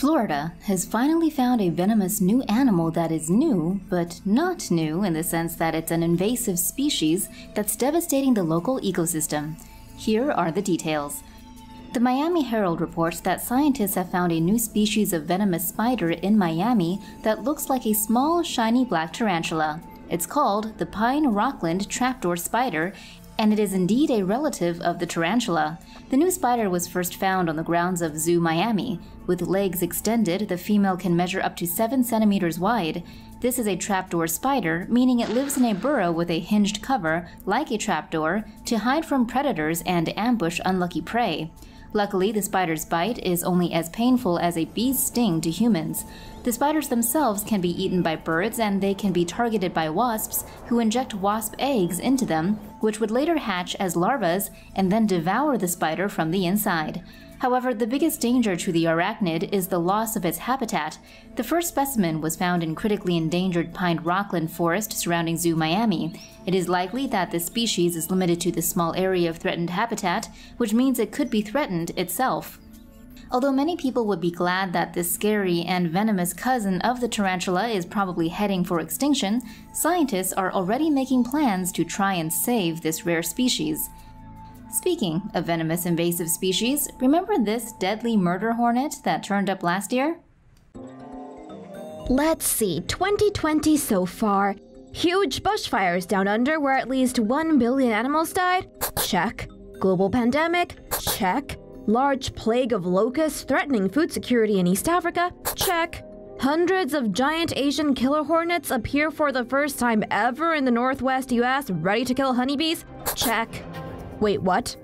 Florida has finally found a venomous new animal that is new, but not new in the sense that it's an invasive species that's devastating the local ecosystem. Here are the details. The Miami Herald reports that scientists have found a new species of venomous spider in Miami that looks like a small, shiny black tarantula. It's called the Pine Rockland trapdoor spider, and it is indeed a relative of the tarantula. The new spider was first found on the grounds of Zoo Miami. With legs extended, the female can measure up to 7 centimeters wide. This is a trapdoor spider, meaning it lives in a burrow with a hinged cover, like a trapdoor, to hide from predators and ambush unlucky prey. Luckily, the spider's bite is only as painful as a bee's sting to humans. The spiders themselves can be eaten by birds and they can be targeted by wasps who inject wasp eggs into them, which would later hatch as larvae and then devour the spider from the inside. However, the biggest danger to the arachnid is the loss of its habitat. The first specimen was found in critically endangered pine rockland forest surrounding Zoo Miami. It is likely that the species is limited to the small area of threatened habitat, which means it could be threatened itself. Although many people would be glad that this scary and venomous cousin of the tarantula is probably heading for extinction, scientists are already making plans to try and save this rare species. Speaking of venomous invasive species, remember this deadly murder hornet that turned up last year? Let's see, 2020 so far. Huge bushfires down under where at least 1 billion animals died? Check. Global pandemic? Check. Large plague of locusts threatening food security in East Africa? Check. Hundreds of giant Asian killer hornets appear for the first time ever in the northwest US, ready to kill honeybees? Check. Wait, what?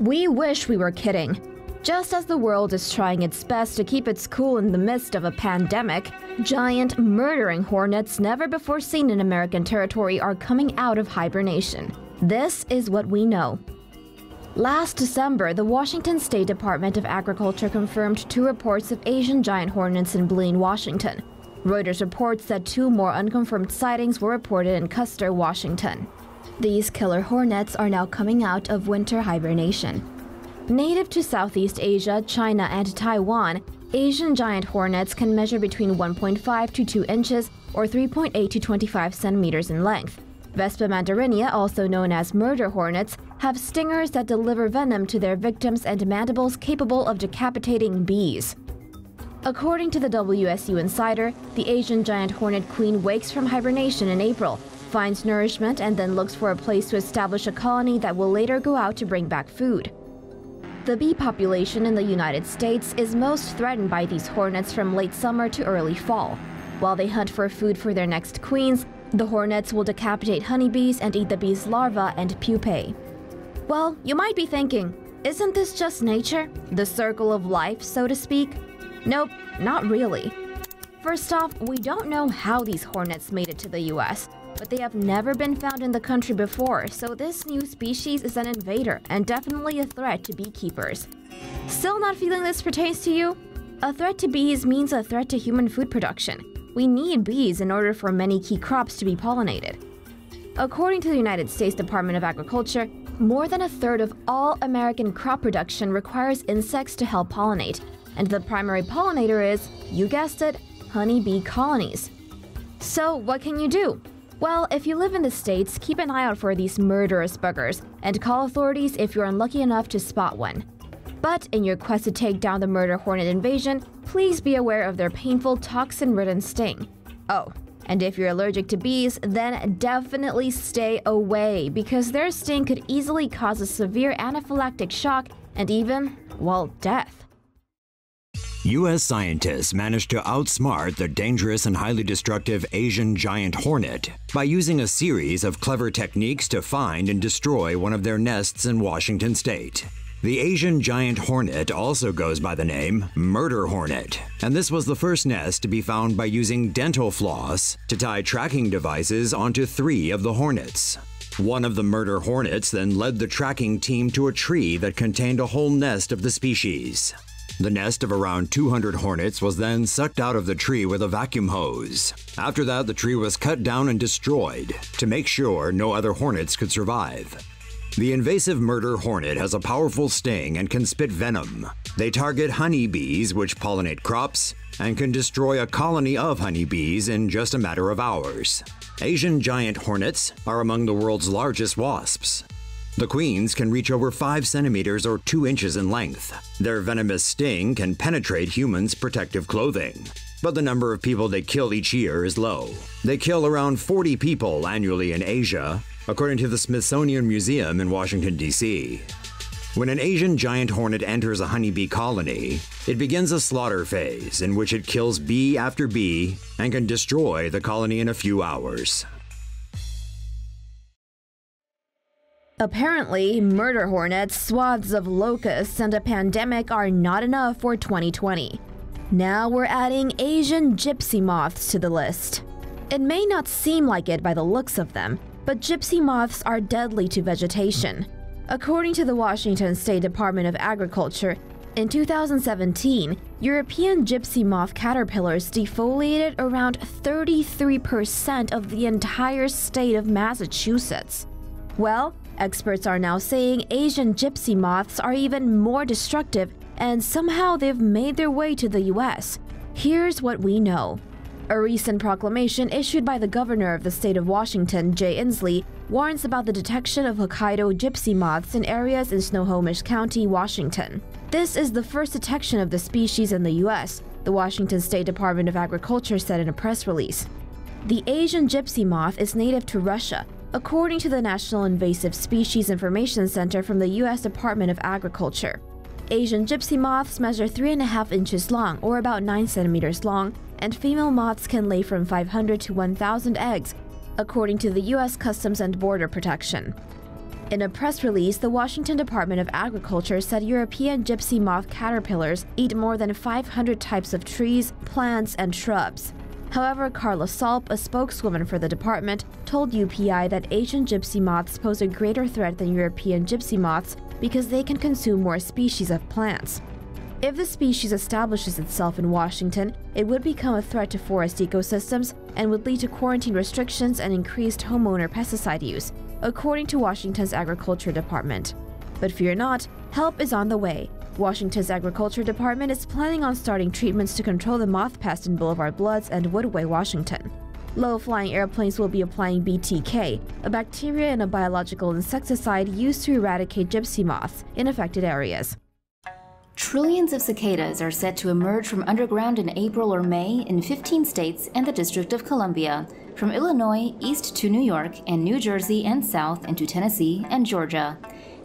We wish we were kidding. Just as the world is trying its best to keep its cool in the midst of a pandemic, giant murdering hornets never before seen in American territory are coming out of hibernation. This is what we know. Last December, the Washington State Department of Agriculture confirmed two reports of Asian giant hornets in Blaine, Washington. Reuters reports that two more unconfirmed sightings were reported in Custer, Washington. These killer hornets are now coming out of winter hibernation. Native to Southeast Asia, China, and Taiwan, Asian giant hornets can measure between 1.5 to 2 inches or 3.8 to 25 centimeters in length. Vespa mandarinia, also known as murder hornets, have stingers that deliver venom to their victims and mandibles capable of decapitating bees. According to the WSU Insider, the Asian giant hornet queen wakes from hibernation in April, finds nourishment, and then looks for a place to establish a colony that will later go out to bring back food. The bee population in the United States is most threatened by these hornets from late summer to early fall. While they hunt for food for their next queens, the hornets will decapitate honeybees and eat the bees' larvae and pupae. Well, you might be thinking, isn't this just nature? The circle of life, so to speak? Nope, not really. First off, we don't know how these hornets made it to the US, but they have never been found in the country before, so this new species is an invader and definitely a threat to beekeepers. Still not feeling this pertains to you? A threat to bees means a threat to human food production. We need bees in order for many key crops to be pollinated. According to the United States Department of Agriculture, more than a third of all American crop production requires insects to help pollinate, and the primary pollinator is, you guessed it, honeybee colonies. So, what can you do? Well, if you live in the States, keep an eye out for these murderous buggers and call authorities if you're unlucky enough to spot one. But in your quest to take down the murder hornet invasion, please be aware of their painful toxin ridden sting. Oh, and if you're allergic to bees, then definitely stay away because their sting could easily cause a severe anaphylactic shock and even, well, death. U.S. scientists managed to outsmart the dangerous and highly destructive Asian giant hornet by using a series of clever techniques to find and destroy one of their nests in Washington state. The Asian giant hornet also goes by the name murder hornet, and this was the first nest to be found by using dental floss to tie tracking devices onto three of the hornets. One of the murder hornets then led the tracking team to a tree that contained a whole nest of the species. The nest of around 200 hornets was then sucked out of the tree with a vacuum hose. After that, the tree was cut down and destroyed to make sure no other hornets could survive. The invasive murder hornet has a powerful sting and can spit venom. They target honeybees, which pollinate crops, and can destroy a colony of honeybees in just a matter of hours. Asian giant hornets are among the world's largest wasps. The queens can reach over 5 centimeters or 2 inches in length. Their venomous sting can penetrate humans' protective clothing. But the number of people they kill each year is low. They kill around 40 people annually in Asia, according to the Smithsonian Museum in Washington, D.C. When an Asian giant hornet enters a honeybee colony, it begins a slaughter phase in which it kills bee after bee and can destroy the colony in a few hours. Apparently, murder hornets, swaths of locusts, and a pandemic are not enough for 2020. Now we're adding Asian gypsy moths to the list. It may not seem like it by the looks of them, but gypsy moths are deadly to vegetation. According to the Washington State Department of Agriculture, in 2017, European gypsy moth caterpillars defoliated around 33% of the entire state of Massachusetts. Well, experts are now saying Asian gypsy moths are even more destructive and somehow they've made their way to the US. Here's what we know. A recent proclamation issued by the governor of the state of Washington, Jay Inslee, warns about the detection of Hokkaido gypsy moths in areas in Snohomish County, Washington. This is the first detection of the species in the U.S., the Washington State Department of Agriculture said in a press release. The Asian gypsy moth is native to Russia, according to the National Invasive Species Information Center from the U.S. Department of Agriculture. Asian gypsy moths measure 3.5 inches long, or about 9 centimeters long, and female moths can lay from 500 to 1,000 eggs, according to the U.S. Customs and Border Protection. In a press release, the Washington Department of Agriculture said European gypsy moth caterpillars eat more than 500 types of trees, plants, and shrubs. However, Karla Salp, a spokeswoman for the department, told UPI that Asian gypsy moths pose a greater threat than European gypsy moths because they can consume more species of plants. If the species establishes itself in Washington, it would become a threat to forest ecosystems and would lead to quarantine restrictions and increased homeowner pesticide use, according to Washington's Agriculture Department. But fear not, help is on the way. Washington's Agriculture Department is planning on starting treatments to control the moth pest in Boulevard Bluffs and Woodway, Washington. Low flying airplanes will be applying BTK, a bacteria and a biological insecticide used to eradicate gypsy moths in affected areas. Trillions of cicadas are set to emerge from underground in April or May in 15 states and the District of Columbia, from Illinois east to New York and New Jersey and south into Tennessee and Georgia.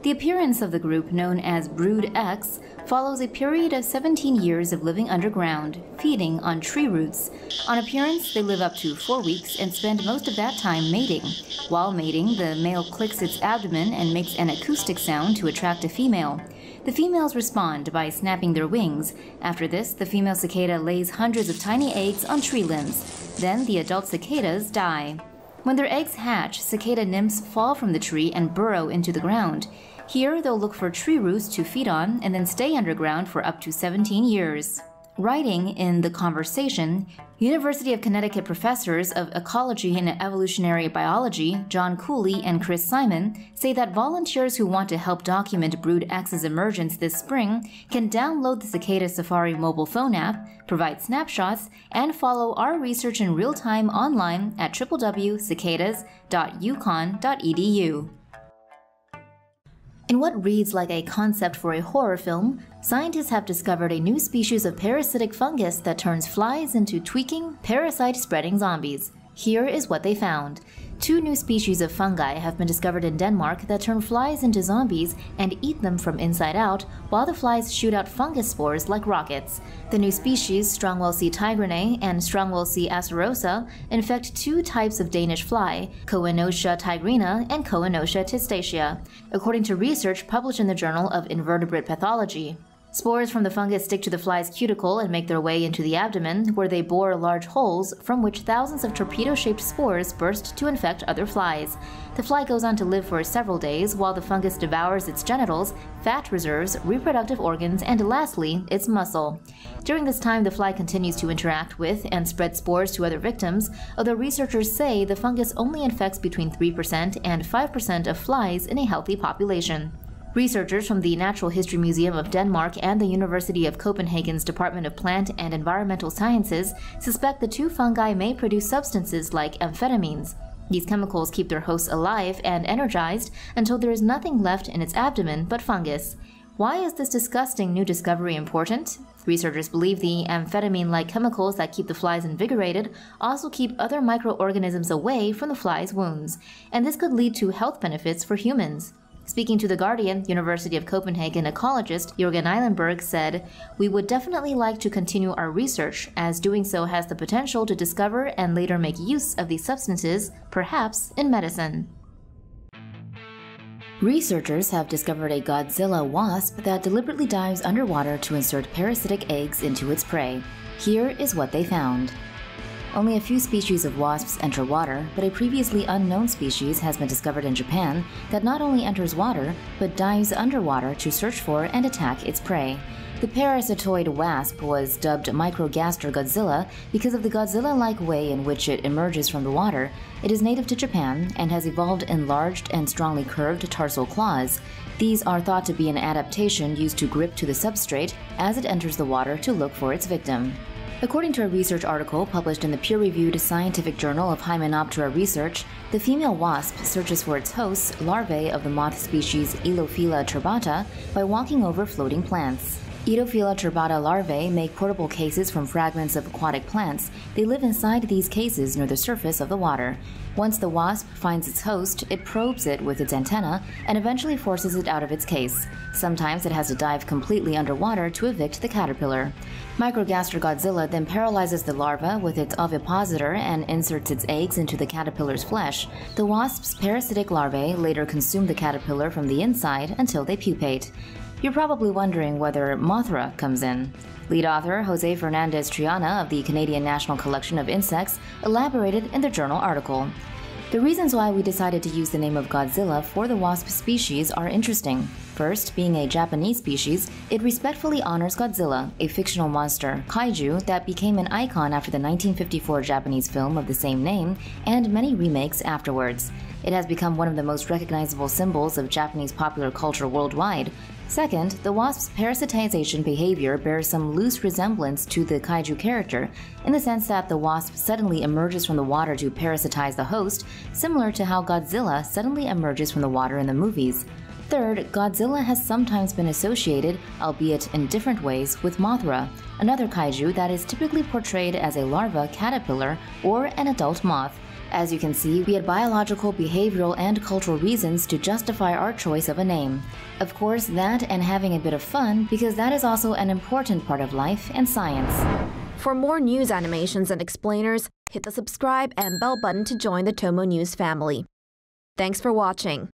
The appearance of the group known as Brood X follows a period of 17 years of living underground, feeding on tree roots. On appearance, they live up to four weeks and spend most of that time mating. While mating, the male clicks its abdomen and makes an acoustic sound to attract a female. The females respond by snapping their wings. After this, the female cicada lays hundreds of tiny eggs on tree limbs. Then the adult cicadas die. When their eggs hatch, cicada nymphs fall from the tree and burrow into the ground. Here, they'll look for tree roots to feed on and then stay underground for up to 17 years. Writing in The Conversation, University of Connecticut professors of ecology and evolutionary biology, John Cooley and Chris Simon, say that volunteers who want to help document Brood X's emergence this spring can download the Cicada Safari mobile phone app, provide snapshots, and follow our research in real time online at www.cicadas.uconn.edu. In what reads like a concept for a horror film, scientists have discovered a new species of parasitic fungus that turns flies into tweaking, parasite spreading zombies. Here is what they found. Two new species of fungi have been discovered in Denmark that turn flies into zombies and eat them from inside out, while the flies shoot out fungus spores like rockets. The new species, Strongwellsea tigrinae and Strongwellsea acerosa, infect two types of Danish fly, Coenosia tigrina and Coenosia testacea, according to research published in the Journal of Invertebrate Pathology. Spores from the fungus stick to the fly's cuticle and make their way into the abdomen, where they bore large holes from which thousands of torpedo shaped spores burst to infect other flies. The fly goes on to live for several days while the fungus devours its genitals, fat reserves, reproductive organs, and lastly, its muscle. During this time, the fly continues to interact with and spread spores to other victims, although researchers say the fungus only infects between 3% and 5% of flies in a healthy population. Researchers from the Natural History Museum of Denmark and the University of Copenhagen's Department of Plant and Environmental Sciences suspect the two fungi may produce substances like amphetamines. These chemicals keep their hosts alive and energized until there is nothing left in its abdomen but fungus. Why is this disgusting new discovery important? Researchers believe the amphetamine like chemicals that keep the flies invigorated also keep other microorganisms away from the fly's wounds, and this could lead to health benefits for humans. Speaking to The Guardian, University of Copenhagen ecologist Jürgen Eilenberg said, We would definitely like to continue our research, as doing so has the potential to discover and later make use of these substances, perhaps in medicine. Researchers have discovered a Godzilla wasp that deliberately dives underwater to insert parasitic eggs into its prey. Here is what they found. Only a few species of wasps enter water, but a previously unknown species has been discovered in Japan that not only enters water, but dives underwater to search for and attack its prey. The parasitoid wasp was dubbed Microgaster godzilla because of the Godzilla like way in which it emerges from the water. It is native to Japan and has evolved enlarged and strongly curved tarsal claws. These are thought to be an adaptation used to grip to the substrate as it enters the water to look for its victim. According to a research article published in the peer reviewed Scientific Journal of Hymenoptera Research, the female wasp searches for its hosts, larvae of the moth species Elophila turbata, by walking over floating plants. Elophila turbata larvae make portable cases from fragments of aquatic plants. They live inside these cases near the surface of the water. Once the wasp finds its host, it probes it with its antenna and eventually forces it out of its case. Sometimes it has to dive completely underwater to evict the caterpillar. Microgaster godzilla then paralyzes the larva with its ovipositor and inserts its eggs into the caterpillar's flesh. The wasp's parasitic larvae later consume the caterpillar from the inside until they pupate. You're probably wondering whether Mothra comes in. Lead author Jose Fernandez Triana of the Canadian National Collection of Insects elaborated in the journal article. The reasons why we decided to use the name of Godzilla for the wasp species are interesting. First, being a Japanese species, it respectfully honors Godzilla, a fictional monster, kaiju, that became an icon after the 1954 Japanese film of the same name and many remakes afterwards. It has become one of the most recognizable symbols of Japanese popular culture worldwide, Second, the wasp's parasitization behavior bears some loose resemblance to the kaiju character, in the sense that the wasp suddenly emerges from the water to parasitize the host, similar to how Godzilla suddenly emerges from the water in the movies. Third, Godzilla has sometimes been associated, albeit in different ways, with Mothra, another kaiju that is typically portrayed as a larva caterpillar or an adult moth. As you can see, we had biological, behavioral, and cultural reasons to justify our choice of a name. Of course, that and having a bit of fun, because that is also an important part of life and science. For more news animations and explainers, hit the subscribe and bell button to join the Tomo News family. Thanks for watching.